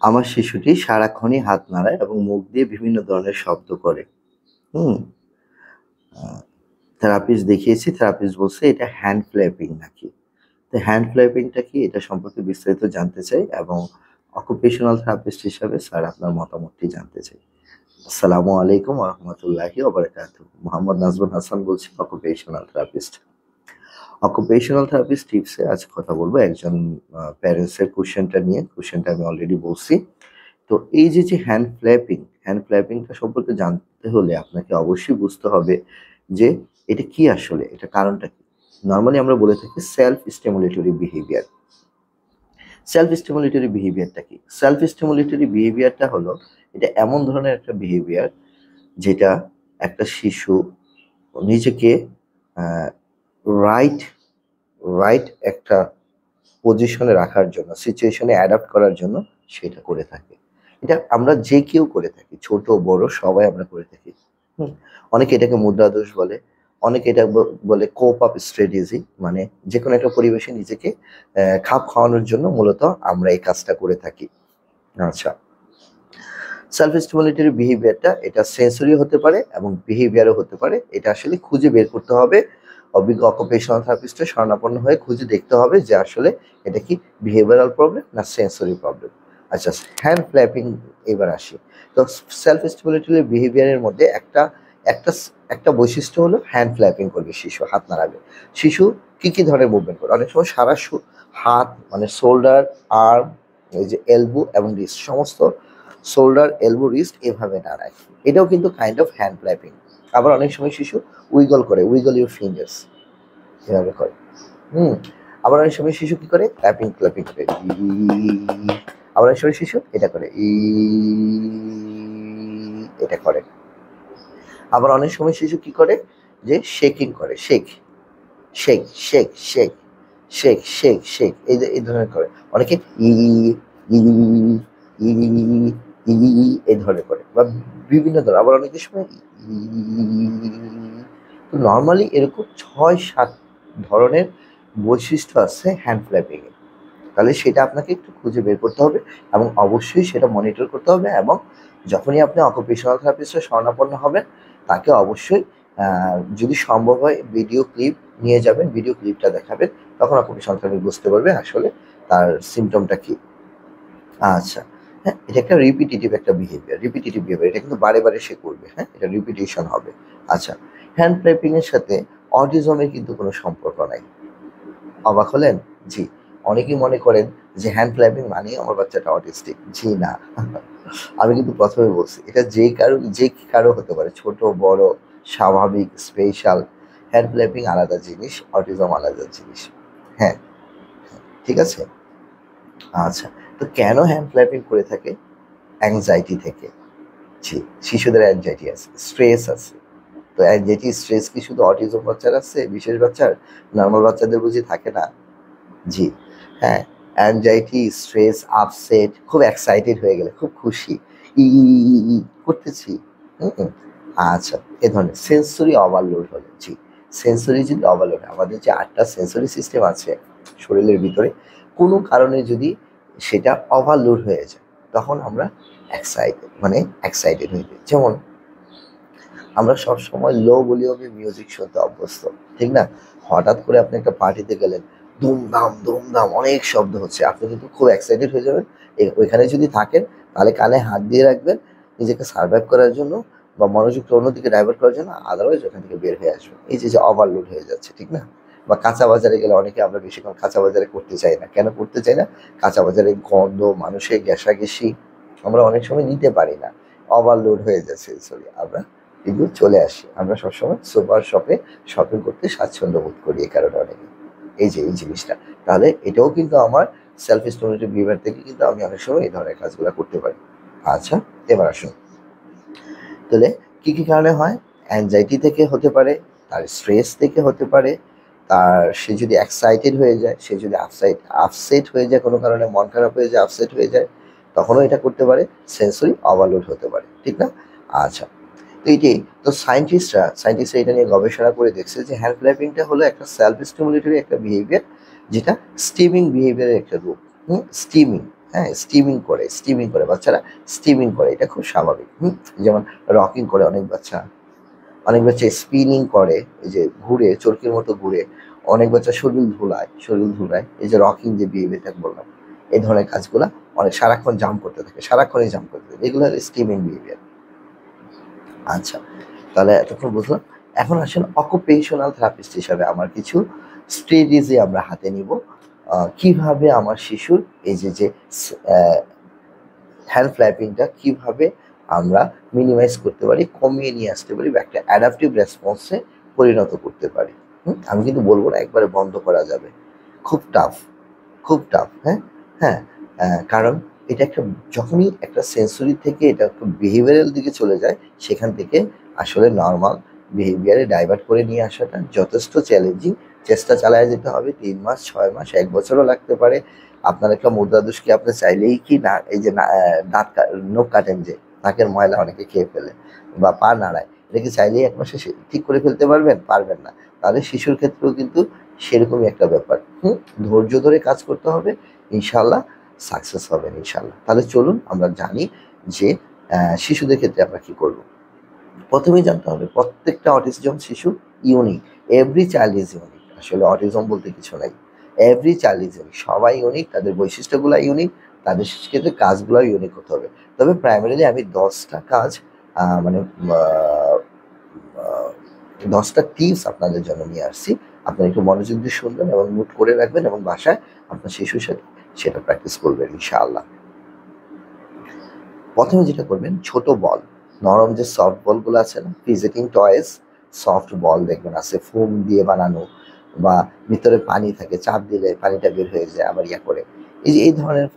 আমার শিশুটি সারাক্ষণই হাত নাড়ায় এবং মুখ দিয়ে বিভিন্ন ধরনের শব্দ করে। হুম। থেরাপিস্ট দেখিয়েছি, থেরাপিস্ট বলছে এটা হ্যান্ড ফ্ল্যাপিং নাকি। তো হ্যান্ড ফ্ল্যাপিংটা কি এটা সম্পর্কে বিস্তারিত জানতে চাই এবং অকুপেশনাল থেরাপিস্ট হিসাবে স্যার আপনার মতামতটি জানতে চাই। আসসালামু আলাইকুম রহমতুল্লাহি ওবরাকাত মোহাম্মদ নাজমুল হাসান বলছি, অকুপেশনাল থেরাপিস্ট। অকুপেশনাল থেরাপিস্ট টিপসে আজ কথা বলব, একজন প্যারেন্টসের কোশ্চেনটা নিয়ে কোশ্চেনটা আমি অলরেডি বলছি। তো এই যে যে হ্যান্ড ফ্ল্যাপিং হ্যান্ড ফ্ল্যাপিংটা সম্পর্কে জানতে হলে আপনাকে অবশ্যই বুঝতে হবে যে, এটা কি আসলে, এটা কারণটা কি? নর্মালি আমরা বলে থাকি self stimulatory behaviour self stimulatory বিহেভিয়ারটা কি? সেলফ স্টিমুলেটরি বিহেভিয়ারটা হলো, এটা এমন ধরনের একটা বিহেভিয়ার যেটা একটা শিশু নিজেকে রাইট রাইট একটা পজিশনে রাখার জন্য সিচুয়েশনে অ্যাডাপ্ট করার জন্য সেটা করে থাকে। এটা আমরা যে কেউ করে থাকি, ছোট, বড়, সবাই আমরা করে থাকি। অনেকে এটাকে মুদ্রা দোষ বলে, অনেকে এটা বলে কোপ আপ স্ট্র্যাটেজি মানে যে কোনো একটা পরিবেশে নিজেকে খাপ খাওয়ানোর জন্য মূলত আমরা এই কাজটা করে থাকি। আচ্ছা সেলফ স্টিমুলেটরি বিহেভিয়ারটা এটা সেন্সরি হতে পারে এবং বিহেভিয়ারও হতে পারে। এটা আসলে খুঁজে বের করতে হবে অভিজ্ঞ অকুপেশনাল থেরাপিস্টের শরণাপন্ন হয়ে খুঁজে দেখতে হবে যে আসলে এটা কি বিহেভিয়ারাল প্রবলেম না সেন্সরি প্রবলেম আচ্ছা হ্যান্ড ফ্ল্যাপিং এবার আসি। তো সেলফ স্টিমুলেটরি বিহেভিয়ারের মধ্যে একটা একটা একটা বৈশিষ্ট্য হলো হ্যান্ড ফ্ল্যাপিং করবে শিশু, হাত নাড়াবে। শিশু কি কি ধরনের মুভমেন্ট করবে অনেক সময় সারা হাত মানে শোল্ডার আর্ম এই যে এলবো এবং রিস্ট সমস্ত শোল্ডার এলবো রিস্ট এভাবে নাড়ায়। এটাও কিন্তু কাইন্ড অফ হ্যান্ড ফ্ল্যাপিং আবার অনেক সময় শিশু উইগল করে উইগল ইউর ফিঙ্গার্স এভাবে করে। হুম, আবার অনেক সময় শিশু কি করে? ক্ল্যাপিং ক্ল্যাপিং করে। আবার অনেক সময় শিশু এটা করে। ই এটা করে। আবার অনেক সময় শিশু কি করে? যে শেকিং করে shake shake shake shake shake shake shake এই এই ধরনের করে। অনেকে ই, এই ধরনের করে। বা বিভিন্ন ধরনের আবার অনেকের সময় তো নর্মালি এরকম ছয় সাত ধরনের বৈশিষ্ট্য আছে হ্যান্ড ফ্ল্যাপিং এ তাহলে সেটা আপনাকে একটু খুঁজে বের করতে হবে এবং অবশ্যই সেটা মনিটর করতে হবে এবং যখনই আপনি অকুপেশনাল থেরাপিস্টের শরণাপন্ন হবেন তাকে অবশ্যই যদি সম্ভব হয় ভিডিও ক্লিপ নিয়ে যাবেন ভিডিও ক্লিপটা দেখাবেন তখন অকুপেশনাল থেরাপি বুঝতে পারবে আসলে তার সিমটমটা কি আচ্ছা হ্যাঁ এটা একটা রিপিটেটিভ একটা বিহেভিয়ার রিপিটেটিভ বিহেভিয়ার এটা কিন্তু বারে বারে সে করবে হ্যাঁ এটা রিপিটেশন হবে। আচ্ছা হ্যান্ড ফ্ল্যাপিং সাথে অটিজমের কিন্তু কোনো সম্পর্ক নাই। অবাক হলেন? জি, অনেকেই মনে করেন যে হ্যান্ড ফ্ল্যাপিং মানে আমার বাচ্চাটা অটিস্টিক জি না। আমি কিন্তু প্রথমে বলছি, এটা যে কারও যে কারও হতে পারে, ছোট, বড়, স্বাভাবিক স্পেশাল হ্যান্ড ফ্ল্যাপিং আলাদা জিনিস অটিজম আলাদা জিনিস। হ্যাঁ ঠিক আছে? আচ্ছা তো কেন হ্যান্ড ফ্ল্যাপিং করে থাকে? অ্যাংজাইটি থেকে। শিশুদের অ্যাংজাইটি আছে স্ট্রেস আছে। তো অ্যাংজাইটি স্ট্রেস কি শুধু অটিজম বাচ্চার আছে? বিশেষ বাচ্চার? নর্মাল বাচ্চাদের বুঝি থাকে না? জি হ্যাঁ অ্যাংজাইটি স্ট্রেস আপসেট খুব এক্সাইটেড হয়ে গেলে, খুব খুশি। ই করতেছি। আচ্ছা এ ধরনের সেন্সরি ওভারলোড হলে, জি। সেন্সরি যদি ওভারলোড আমাদের যে আটটা সেন্সরি সিস্টেম আছে, শরীরের ভিতরে, কোনো কারণে যদি সেটা ওভারলোড হয়ে যায়, তখন আমরা এক্সাইটেড মানে এক্সাইটেড হয়ে যাই। যেমন আমরা সবসময় লো ভলিউমে মিউজিক শুনতে অভ্যস্ত, ঠিক না? হঠাৎ করে আপনি একটা পার্টিতে গেলেন, ধুমধাম ধুমধাম, অনেক শব্দ হচ্ছে, আপনি কিন্তু খুব এক্সাইটেড হয়ে যাবেন। ওইখানে যদি থাকেন, তাহলে কানে হাত দিয়ে রাখবেন, নিজেকে সার্ভাইভ করার জন্য বা মনোযোগটা অন্যদিকে ডাইভার্ট করার জন্য আদারওয়াইজ ওখান থেকে বের হয়ে আসবেন। এই যে যে ওভারলোড হয়ে যাচ্ছে, ঠিক না? বা কাঁচা বাজারে গেলে অনেকে আমরা বেশিক্ষণ কাঁচা বাজারে করতে চাই না। কেন করতে চাই না? কাঁচা বাজারে গন্ধ, মানুষের গ্যাসাগেসি আমরা অনেক সময় নিতে পারি না। ওভারলোড হয়ে যাচ্ছে সরি আমরা কিন্তু চলে আসি। আমরা সবসময় সুপার শপে শপিং করতে স্বাচ্ছন্দ্য বোধ করি এই কারণে অনেকে। এই যে, এই জিনিসটা। তাহলে এটাও কিন্তু আমার সেলফ স্টোরেটিভ বিহেভিয়ার থেকে কিন্তু আমি অনেক সময় এই ধরনের কাজগুলো করতে পারি। আচ্ছা এবার আসুন। তাহলে কী কী কারণে হয়? অ্যাংজাইটি থেকে হতে পারে, তার স্ট্রেস থেকে হতে পারে তার সে যদি এক্সাইটেড হয়ে যায়, সে যদি আপসাইট আপসেট হয়ে যায় কোনো কারণে, মন খারাপ হয়ে যায় আপসেট হয়ে যায়, তখনও এটা করতে পারে সেন্সরি ওভারলোড হতে পারে, ঠিক না? আচ্ছা তো এটি তো সায়েন্টিস্টরা সায়েন্টিস্টরা এটা নিয়ে গবেষণা করে দেখছে যে হ্যান্ড ফ্ল্যাপিংটা হলো একটা সেলফ স্টিমুলেটরি একটা বিহেভিয়ার যেটা স্টিমিং বিহেভিয়ারের একটা রূপ, হুম? স্টিমিং হ্যাঁ স্টিমিং করে স্টিমিং করে, বাচ্চারা স্টিমিং করে, এটা খুব স্বাভাবিক, হুম? যেমন রকিং করে অনেক বাচ্চা অনেক বাচ্চা স্পিনিং করে, এই যে ঘুরে, চরকির মতো ঘুরে, অনেক বাচ্চা শরীর ধুলায় শরীর ধুলায়, এই যে রকিং যে বিয়ে বিহেভিয়ারটা বললাম, এই ধরনের কাজগুলো অনেক সারাক্ষণ জাম করতে থাকে, সারাক্ষণই জাম করতে থাকে এগুলো স্টিমিং বিহেভিয়ার আচ্ছা তাহলে এতক্ষণ বুঝলাম। এখন আসেন অকুপেশনাল থেরাপিস্ট হিসাবে আমার কিছু স্ট্রেটেজি আমরা হাতে নিব কীভাবে আমার শিশুর এই যে যে হ্যান্ড ফ্ল্যাপিংটা কীভাবে আমরা মিনিমাইজ করতে পারি, কমিয়ে নিয়ে আসতে পারি বা একটা অ্যাডাপটিভ রেসপন্সে পরিণত করতে পারি? আমি কিন্তু বলব না একবারে বন্ধ করা যাবে। খুব টাফ খুব টাফ হ্যাঁ? হ্যাঁ কারণ এটা একটা যখনই একটা সেন্সরি থেকে এটা একটু বিহেভিয়ারাল দিকে চলে যায়, সেখান থেকে আসলে নর্মাল বিহেভিয়ারে ডাইভার্ট করে নিয়ে আসাটা যথেষ্ট চ্যালেঞ্জিং চেষ্টা চালায় যেতে হবে, তিন মাস, ছয় মাস, এক বছরও লাগতে পারে। আপনার একটা মুদ্রাদোষ কি আপনি চাইলেই কি না, এই যে দাঁত নখ কাটেন যে নাকের ময়লা অনেকে খেয়ে ফেলে বা পা নাড়ায়। এটা কি চাইলেই এক মাসে ঠিক করে ফেলতে পারবেন? পারবেন না। তাহলে শিশুর ক্ষেত্রেও কিন্তু সেরকমই একটা ব্যাপার। হুম? ধৈর্য ধরে কাজ করতে হবে। ইনশাল্লাহ সাকসেস হবেন ইনশাল্লাহ তাহলে চলুন আমরা জানি যে শিশুদের ক্ষেত্রে আমরা কি করব। প্রথমেই জানতে হবে প্রত্যেকটা অটিজম শিশু unique. Every child is unique. আসলে অটিজম বলতে কিছু নাই। Every child is unique. সবাই ইউনিক, তাদের বৈশিষ্ট্যগুলো ইউনিক তাদের ক্ষেত্রে কাজগুলো ইউনিক হতে হবে। তবে প্রাইমারিলি আমি দশটা কাজ মানে দশটা টিপস আপনাদের জন্য নিয়ে আসছি। আপনারা একটু মনোযোগ দিয়ে শুনবেন এবং নোট করে রাখবেন এবং বাসায় আপনার শিশুর সাথে সেটা প্র্যাকটিস করবেন, ইনশাআল্লাহ। প্রথমে যেটা করবেন, ছোট বল। নরম যে সফট বলগুলো আছে না ফিজিটিং টয়েস সফট বল দেখবেন আছে ফোম দিয়ে বানানো বা ভিতরে পানি থাকে, চাপ দিলে পানিটা বের হয়ে যায়, আবার ইয়া করে। এই যে, এই ধরনের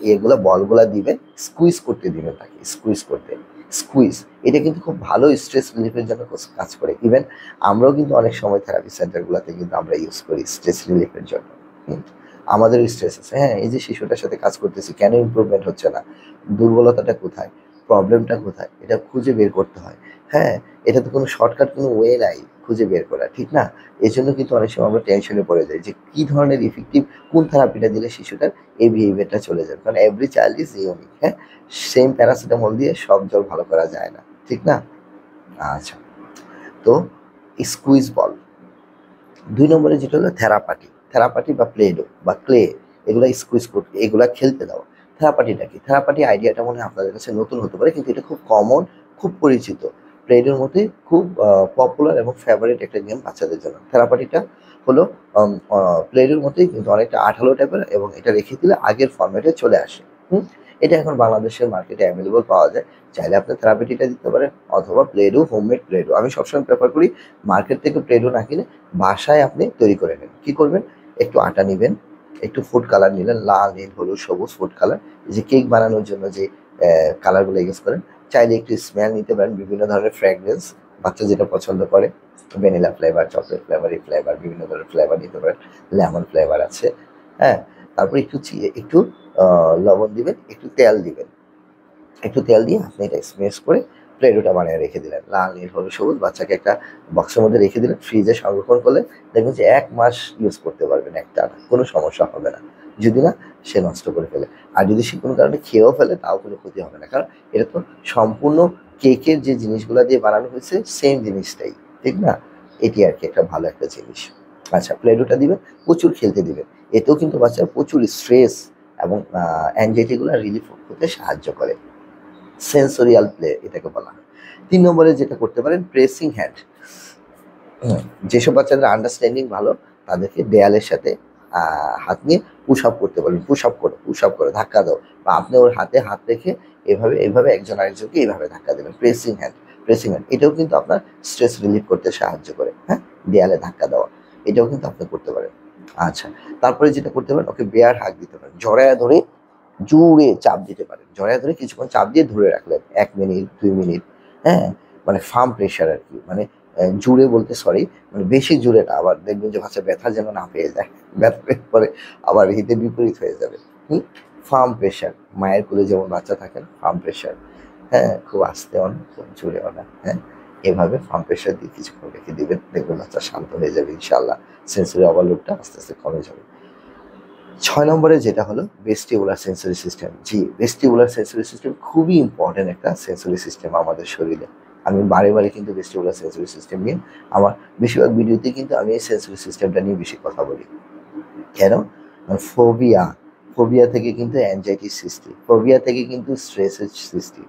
এগুলো বলগুলা দিবেন স্কুইজ করতে দিবেন তাকে স্কুইজ করতে। স্কুইজ এটা কিন্তু খুব ভালো স্ট্রেস রিলিফের জন্য কাজ করে। ইভেন আমরাও কিন্তু অনেক সময় থেরাপি সেন্টারগুলোতে কিন্তু আমরা ইউজ করি স্ট্রেস রিলিফের জন্য। হুম। আমাদেরও স্ট্রেস আছে। হ্যাঁ এই যে শিশুটার সাথে কাজ করতেছি, কেন ইমপ্রুভমেন্ট হচ্ছে না? দুর্বলতাটা কোথায়? প্রবলেমটা কোথায়? এটা খুঁজে বের করতে হয়। হ্যাঁ এটা তো কোনো শর্টকাট কোনো ওয়ে নাই খুঁজে বের করা ঠিক না? এই জন্য কিন্তু অনেক সময় আমরা টেনশনে পড়ে যাই যে কি ধরনের ইফেক্টিভ কোন থেরাপিটা দিলে শিশুটার এই বিহেভিয়ারটা চলে যাবে? কারণ এভরি চাইল্ড ইজ ইউনিক হ্যাঁ? সেম প্যারাসিটামল দিয়ে সব জ্বর ভালো করা যায় না, ঠিক না? আচ্ছা তো স্কুইজ বল দুই নম্বরে যেটা হলো থেরাপাটি থেরাপাটি বা প্লেডো বা ক্লে এগুলা স্কুইজ করতে এগুলা খেলতে দাও। থেরাপাটিটা কি? থেরাপাটি আইডিয়াটা মনে হয় আপনাদের কাছে নতুন হতে পারে, কিন্তু এটা খুব কমন খুব পরিচিত। প্লেডোর মধ্যে খুব পপুলার এবং ফেভারিট একটা গেম বাচ্চাদের জন্য। থেরাপাটিটা হলো প্লেডোর মধ্যেই কিন্তু অনেকটা আঠালো টাইপের এবং এটা রেখে দিলে আগের ফর্মেটে চলে আসে। হুম? এটা এখন বাংলাদেশের মার্কেটে অ্যাভেলেবল পাওয়া যায়। চাইলে আপনি থেরাপিটিটা দিতে পারেন অথবা প্লেডো হোমমেড প্লেডো আমি সবসময় প্রেফার করি মার্কেট থেকে প্লেডো না কিনে বাসায় আপনি তৈরি করে নেন। কী করবেন? একটু আটা নেবেন, একটু ফুড কালার নিলেন, লাল, নীল, হলুদ, সবুজ ফুড কালার যে কেক বানানোর জন্য যে কালারগুলো ইউজ করেন চাইলে একটু স্মেল নিতে পারেন, বিভিন্ন ধরনের ফ্র্যাগরেন্স বাচ্চা যেটা পছন্দ করে ভ্যানিলা ফ্লেভার চকলেট ফ্লেভার এই ফ্লেভার বিভিন্ন ধরনের ফ্লেভার নিতে পারেন লেমন ফ্লেভার আছে হ্যাঁ? তারপর একটু একটু লবণ দিবেন, একটু তেল দিবেন। একটু তেল দিয়ে আপনি এটা স্মেস করে প্লেটোটা বানিয়ে রেখে দিলেন। লাল, নীল, হলুদ, সবুজ বাচ্চাকে একটা বক্সের মধ্যে রেখে দিলেন ফ্রিজে সংরক্ষণ করলে দেখবেন যে এক মাস ইউজ করতে পারবেন একটা, কোনো সমস্যা হবে না। যদি না সে নষ্ট করে ফেলে। আর যদি সে কোনো কারণে খেয়েও ফেলে, তাও কোনো ক্ষতি হবে না। কারণ এটা তো সম্পূর্ণ কেকের যে জিনিসগুলো দিয়ে বানানো হয়েছে সেম জিনিসটাই। ঠিক না? এটি আর কি একটা ভালো একটা জিনিস। আচ্ছা প্লেডোটা দিবেন, প্রচুর খেলতে দিবেন। এতেও কিন্তু বাচ্চার প্রচুর স্ট্রেস এবং অ্যাংজাইটিগুলো রিলিফ হতে সাহায্য করে। সেন্সোরিয়াল প্লে এটাকে বলা হয়। তিন নম্বরে যেটা করতে পারেন প্রেসিং হ্যান্ড যেসব বাচ্চাদের আন্ডারস্ট্যান্ডিং ভালো, তাদেরকে দেয়ালের সাথে হাত নিয়ে পুশ আপ করতে পারবেন পুশ আপ করো পুশ আপ করো, ধাক্কা দাও। বা আপনি ওর হাতে হাত রেখে এভাবে এভাবে একজন আরেকজনকে এইভাবে ধাক্কা দেবেন প্রেসিং হ্যান্ড প্রেসিং হ্যান্ড এটাও কিন্তু আপনার স্ট্রেস রিলিফ করতে সাহায্য করে হ্যাঁ? দেয়ালে ধাক্কা দেওয়া, এটাও কিন্তু আপনি করতে পারেন। আচ্ছা তারপরে যেটা করতে পারেন, ওকে বেয়ার হাক দিতে পারেন। জড়ায় ধরে জুড়ে চাপ দিতে পারেন। জড়ায় ধরে কিছুক্ষণ চাপ দিয়ে ধরে রাখলেন, এক মিনিট, দুই মিনিট হ্যাঁ? মানে ফার্ম প্রেশার আর কি মানে জুড়ে বলতে সরি মানে বেশি জুড়ে না, আবার দেখবেন যে বাচ্চা ব্যথা যেন না পেয়ে যায়। ব্যথা পেয়ে পরে আবার হিতে বিপরীত হয়ে যাবে। হুম? ফার্ম প্রেশার মায়ের কোলে যেমন বাচ্চা থাকেন ফার্ম প্রেশার হ্যাঁ খুব আস্তে অন, খুব জুড়ে অনা। হ্যাঁ এভাবে ফার্ম প্রেশার দিয়ে কিছুক্ষণ রেখে দিবেন, দেখবেন বাচ্চা শান্ত হয়ে যাবে ইনশাল্লাহ সেন্সরি ওভারলোডটা আস্তে আস্তে কমে যাবে। ছয় নম্বরে যেটা হলো ভেস্টিবুলার সেন্সরি সিস্টেম জি ভেস্টিবুলার সেন্সরি সিস্টেম খুবই ইম্পর্টেন্ট একটা সেন্সরি সিস্টেম আমাদের শরীরে। আমি বারে বারে কিন্তু ভেস্টিবুলার সেন্সরি সিস্টেম নিয়ে, আমার বেশিরভাগ ভিডিওতে কিন্তু আমি এই সেন্সরি সিস্টেমটা নিয়ে বেশি কথা বলি। কেন? ফোবিয়া ফোবিয়া থেকে কিন্তু অ্যাংজাইটি সৃষ্টি ফোবিয়া থেকে কিন্তু স্ট্রেসের সৃষ্টি,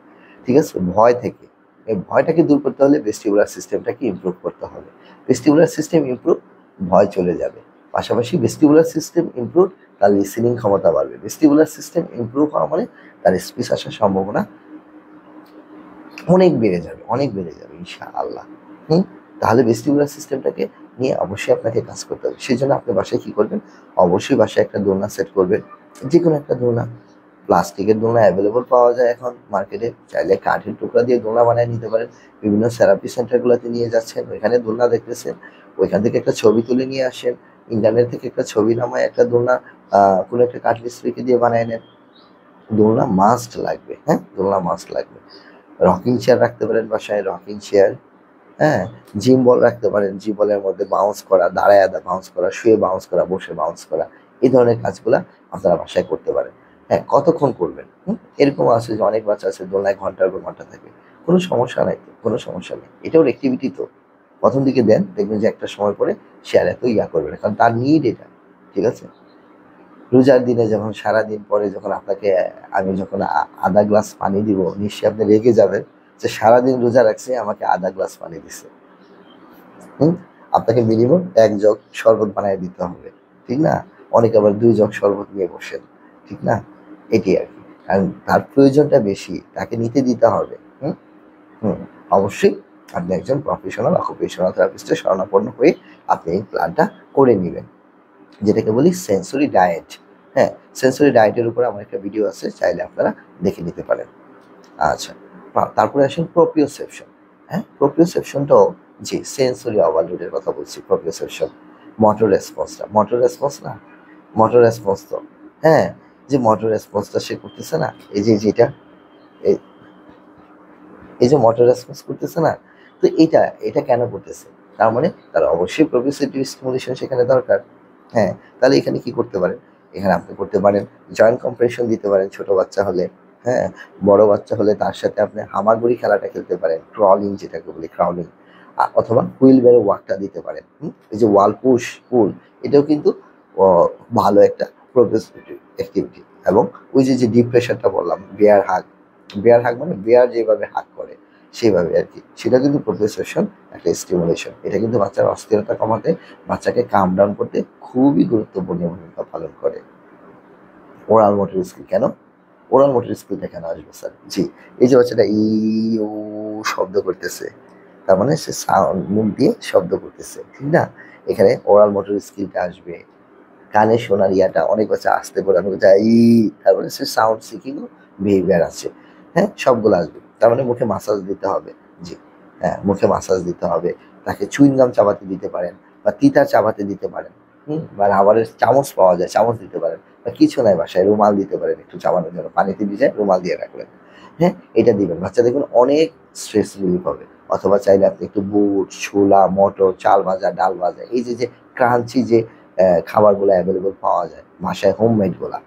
ঠিক আছে? ভয় থেকে, এই ভয়টাকে দূর করতে হলে ভেস্টিবুলার সিস্টেমটাকে ইমপ্রুভ করতে হবে। ভেস্টিবুলার সিস্টেম ইমপ্রুভ ভয় চলে যাবে। পাশাপাশি ভেস্টিবুলার সিস্টেম ইমপ্রুভ তার লিসেনিং ক্ষমতা বাড়বে। ভেস্টিবুলার সিস্টেম ইমপ্রুভ হওয়া মানে তার স্পিচ আসার সম্ভাবনা অনেক বেড়ে যাবে, অনেক বেড়ে যাবে ইনশা আল্লাহ হুম? তাহলে ভেস্টিবুলার সিস্টেমটাকে নিয়ে অবশ্যই আপনাকে কাজ করতে হবে। সেই জন্য আপনি বাসায় কী করবেন? অবশ্যই বাসায় একটা দোলনা সেট করবেন। যে কোনো একটা দোলনা। প্লাস্টিকের দোলনা অ্যাভেলেবল পাওয়া যায় এখন মার্কেটে চাইলে কাঠের টুকরা দিয়ে দোলনা বানিয়ে নিতে পারেন। বিভিন্ন থেরাপি সেন্টারগুলোতে নিয়ে যাচ্ছেন। ওইখানে দোলনা দেখতেছেন। ওইখান থেকে একটা ছবি তুলে নিয়ে আসেন। ইন্টারনেট থেকে একটা ছবি নামায় একটা দোলনা কোনো একটা কাঠমিস্ত্রিকে দিয়ে বানায় নেন। দোলনা মাস্ট লাগবে হ্যাঁ? দোলনা মাস্ট লাগবে। রকিং চেয়ার রাখতে পারেন বাসায় রকিং চেয়ার হ্যাঁ? জিম বল রাখতে পারেন জিম বলের মধ্যে বাউন্স করা, দাঁড়ায় আদা বাউন্স করা, শুয়ে বাউন্স করা, বসে বাউন্স করা, এই ধরনের কাজগুলো আপনারা বাসায় করতে পারেন। হ্যাঁ কতক্ষণ করবেন? এরকম আছে যে অনেক বাচ্চা আছে, দোলনায় ঘণ্টার পর ঘণ্টা থাকে। কোনো সমস্যা নাই কোনো সমস্যা নেই। এটাও অ্যাক্টিভিটি তো। প্রথম দিকে দেন, দেখবেন যে একটা সময় পরে সে আর এত ইয়া করবে না, কারণ তার নিড এটা, ঠিক আছে? রোজার দিনে যখন সারাদিন পরে যখন আপনাকে আমি যখন আধা গ্লাস পানি দিব, নিশ্চয়ই আপনি রেগে যাবেন যে সারাদিন রোজা রাখছে, আমাকে আধা গ্লাস পানি দিছে। হুম? আপনাকে মিনিমাম এক জগ শরবত বানিয়ে দিতে হবে, ঠিক না? অনেকে আবার দুই জগ শরবত নিয়ে বসেন, ঠিক না? এটি আর কি। কারণ তার প্রয়োজনটা বেশি, তাকে নিতে দিতে হবে, হুম? হুম, অবশ্যই আপনি একজন প্রফেশনাল অকুপেশনাল থেরাপিস্টের শরণাপন্ন হয়ে আপনি এই প্ল্যানটা করে নেবেন। যেটাকে বলি সেন্সরি ডায়েট হ্যাঁ সেন্সরি ডায়েটের উপর আমার একটা ভিডিও আছে, চাইলে আপনারা দেখে নিতে পারেন। আচ্ছা তারপরে আসেন প্রোপিওসেপশন হ্যাঁ প্রোপিওসেপশনটাও যে সেন্সরি ওভারলোডের কথা বলছি প্রোপিওসেপশন মোটর রেসপন্সটা মোটর রেসপন্স না? মোটর রেসপন্স তো। হ্যাঁ যে মোটর রেসপন্সটা সে করতেছে না, এই যে যেটা এই যে মোটর রেসপন্স করতেছে না, তো এটা এটা কেন করতেছে? তার মানে তার অবশ্যই প্রোপিওসিটিভ স্টিমুলেশন সেখানে দরকার। হ্যাঁ তাহলে এখানে কি করতে পারেন? এখানে আপনি করতে পারেন জয়েন্ট কম্প্রেশন দিতে পারেন ছোট বাচ্চা হলে হ্যাঁ বড় বাচ্চা হলে তার সাথে আপনি হামাগুড়ি খেলাটা খেলতে পারেন ক্রলিং যেটাকে বলি ক্রাউলিং অথবা হুইল বেড়ে ওয়াকটা দিতে পারেন এই যে ওয়াল পুশ পুল এটাও কিন্তু ভালো একটা প্রোগ্রেসিভ অ্যাক্টিভিটি এবং ওই যে যে ডিপ্রেশনটা বললাম বেয়ার হাগ বেয়ার হাগ মানে বেয়ার যেভাবে হাগ করে সেইভাবে আর কি। সেটা কিন্তু প্রোগ্রেসেশন একটা স্টিমুলেশন এটা কিন্তু বাচ্চার অস্থিরতা কমাতে, বাচ্চাকে কাম ডাউন করতে খুবই গুরুত্বপূর্ণ ভূমিকা পালন করে। ওরাল মোটর স্কিল কেন? ওরাল মোটর স্কিলটা কেন আসবে স্যার জি। এই যে বাচ্চাটা ই, ও, শব্দ করতেছে, তার মানে সে সাউন্ড মুখ দিয়ে শব্দ করতেছে, ঠিক না? এখানে ওরাল মোটর স্কিলটা আসবে। কানে শোনার ইয়াটা, অনেক বাচ্চা আসতে পারে অনেক বাচ্চা ই তারপরে সে সাউন্ড সিকিংও বিহেভিয়ার আছে। হ্যাঁ? সবগুলো আসবে। তার মানে মুখে মাসাজ দিতে হবে। জি হ্যাঁ মুখে মাসাজ দিতে হবে। তাকে চুইনগাম চাবাতে দিতে পারেন বা তিতা চাবাতে দিতে পারেন। হুম, বা রাবারের চামচ পাওয়া যায়, চামচ দিতে পারেন। বা কিছু নাই বাসায়, রুমাল দিতে পারেন একটু চাবানোর জন্য। পানিতে ভিজে রুমাল দিয়ে রাখলেন হ্যাঁ এটা দিবেন। বাচ্চা দেখুন অনেক স্ট্রেস রিলিফ হবে। অথবা চাইলে আপনি একটু বুট, ছোলা, মটর, চাল ভাজা, ডাল ভাজা, এই যে যে ক্রাঞ্চি যে খাবারগুলো অ্যাভেলেবল পাওয়া যায়, বাসায় হোমমেডগুলা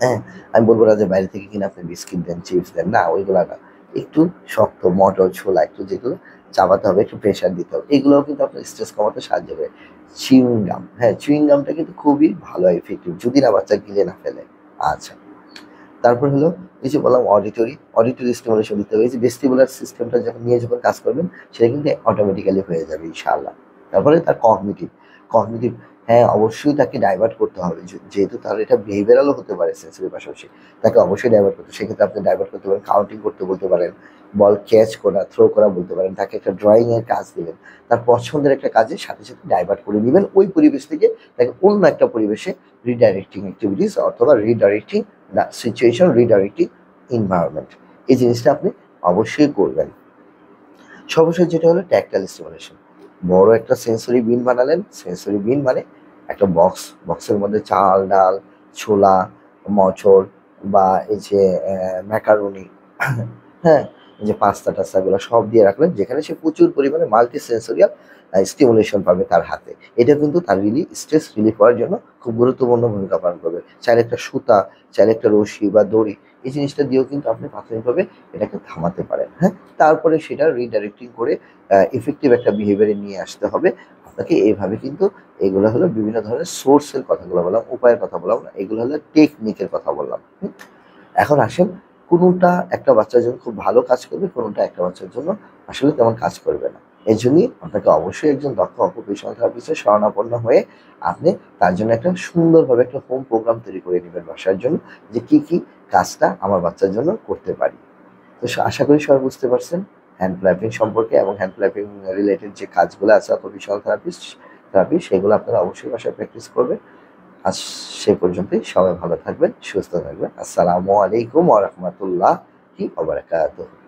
হ্যাঁ আমি বলব না যে বাইরে থেকে কিনে আপনি বিস্কিট দেন, চিপস দেন, না, ওইগুলা না। একটু শক্ত, মটর, ছোলা, একটু যেগুলো চাপাতে হবে, একটু প্রেশার দিতে হবে। এগুলোও কিন্তু আপনার স্ট্রেস কমাতে সাহায্য করে। গাম হ্যাঁ গামটা কিন্তু খুবই ভালো এফেক্টিভ যদি না বাচ্চা গিলে না ফেলে। আচ্ছা। তারপর হলো, এই যে বললাম অডিটরি অডিটরি স্টিমুলেশন দিতে হবে। এই যে ভেস্টিবুলার সিস্টেমটা যখন নিয়ে যখন কাজ করবেন, সেটা কিন্তু অটোমেটিক্যালি হয়ে যাবে, ইনশাআল্লাহ। তারপরে তার কগনিটিভ কগনিটিভ হ্যাঁ অবশ্যই তাকে ডাইভার্ট করতে হবে। যেহেতু তার এটা বিহেভিয়ারালও হতে পারে সেন্সরি পাশাপাশি, তাকে অবশ্যই ডাইভার্ট করতে সেক্ষেত্রে আপনি ডাইভার্ট করতে পারেন কাউন্টিং করতে বলতে পারেন বল ক্যাচ করা থ্রো করা বলতে পারেন, তাকে একটা ড্রয়িং এর কাজ দিলেন, তার পছন্দের একটা কাজের সাথে সাথে ডাইভার্ট করে নেবেন। ওই পরিবেশ থেকে তাকে অন্য একটা পরিবেশে রিডাইরেক্টিং অ্যাক্টিভিটিস অথবা redirecting the situation redirecting environment এই জিনিসটা আপনি অবশ্যই করবেন। সর্বশেষ যেটা হলো ট্যাক্টাইল স্টিমুলেশন বড় একটা সেন্সরি বিন বানালেন। সেন্সরি বিন মানে একটা বক্স বক্সের মধ্যে চাল, ডাল, ছোলা, মচর বা এই যে ম্যাকারুনি হ্যাঁ যে পাস্তা টাস্তাগুলো সব দিয়ে রাখলেন, যেখানে সে প্রচুর পরিমাণে মাল্টি সেন্সরিয়াল স্টিমুলেশন পাবে তার হাতে। এটা কিন্তু তার রিলি স্ট্রেস রিলিফ হওয়ার জন্য খুব গুরুত্বপূর্ণ ভূমিকা পালন করবে। চাইলে একটা সুতা, চাইলে একটা রশি বা দড়ি, এই জিনিসটা দিয়েও কিন্তু আপনি প্রাথমিকভাবে এটাকে থামাতে পারেন হ্যাঁ? তারপরে সেটা রিডাইরেক্টিং করে ইফেক্টিভ একটা বিহেভিয়ারে নিয়ে আসতে হবে। আপনাকে এইভাবে কিন্তু এগুলো হলো বিভিন্ন ধরনের সোর্সের কথাগুলো বললাম, উপায়ের কথা বললাম না, এগুলো হলো টেকনিকের কথা বললাম? এখন আসেন, কোনোটা একটা বাচ্চার জন্য খুব ভালো কাজ করবে, কোনোটা একটা বাচ্চার জন্য আসলে তেমন কাজ করবে না। এই জন্যই আপনাকে অবশ্যই একজন দক্ষ অকুপেশনাল থেরাপিস্টের শরণাপন্ন হয়ে আপনি তার জন্য একটা সুন্দরভাবে একটা হোম প্রোগ্রাম তৈরি করে নেবেন বাসার জন্য, যে কি কি কাজটা আমার বাচ্চার জন্য করতে পারি। তো আশা করি সবাই বুঝতে পারছেন হ্যান্ড ক্ল্যাপিং সম্পর্কে এবং হ্যান্ড ক্ল্যাপিং রিলেটেড যে কাজগুলো আছে অকুপেশনাল থেরাপিস্ট থেরাপি সেগুলো আপনারা অবশ্যই বাসায় প্র্যাকটিস করবেন। আজ সে পর্যন্তই সবাই ভালো থাকবেন, সুস্থ থাকবেন। আসসালামু আলাইকুম ওয়া রাহমাতুল্লাহি ওয়া বারাকাতুহু।